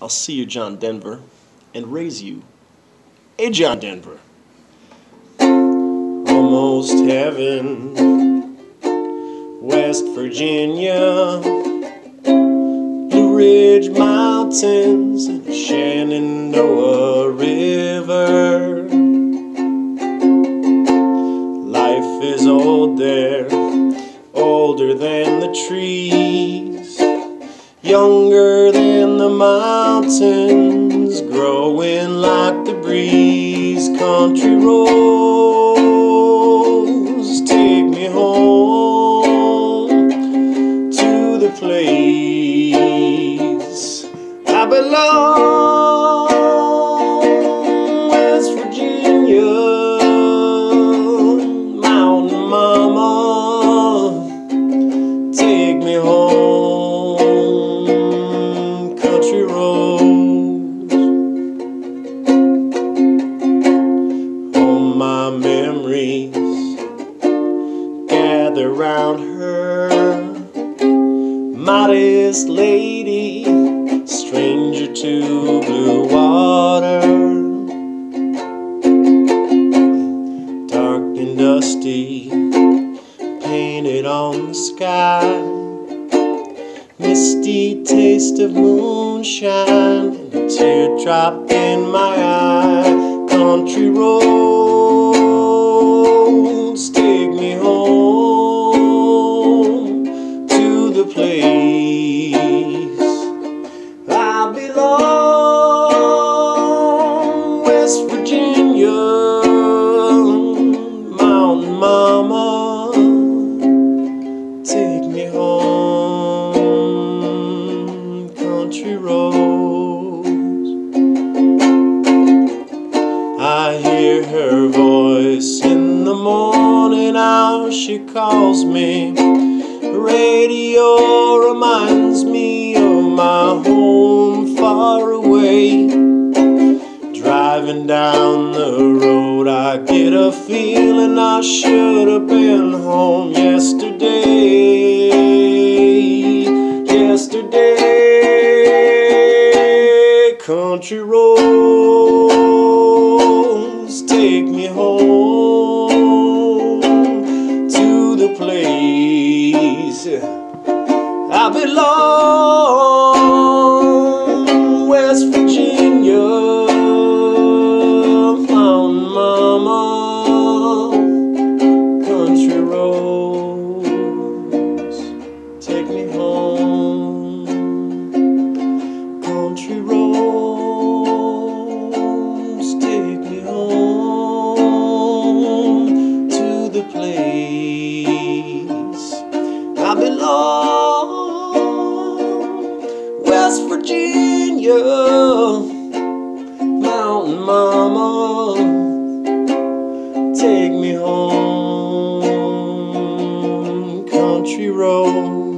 I'll see you, John Denver, and raise you a John Denver. Almost heaven, West Virginia, Blue Ridge Mountains, and the Shenandoah River. Life is old there, older than the trees, younger than the mountains, growing like the breeze. Country roads take me home to the place I belong. Country roads. All my memories gather round her, modest lady, stranger to blue water. Dark and dusty, painted on the sky. Misty taste of moonshine and a teardrop in my eye. Country roads take me home to the place I belong. The morning hour. She calls me. Radio reminds me of my home far away. Driving down the road, I get a feeling I should have been home yesterday. Yesterday, country roads take the place I belong. Virginia, Mountain Mama, take me home. Country road.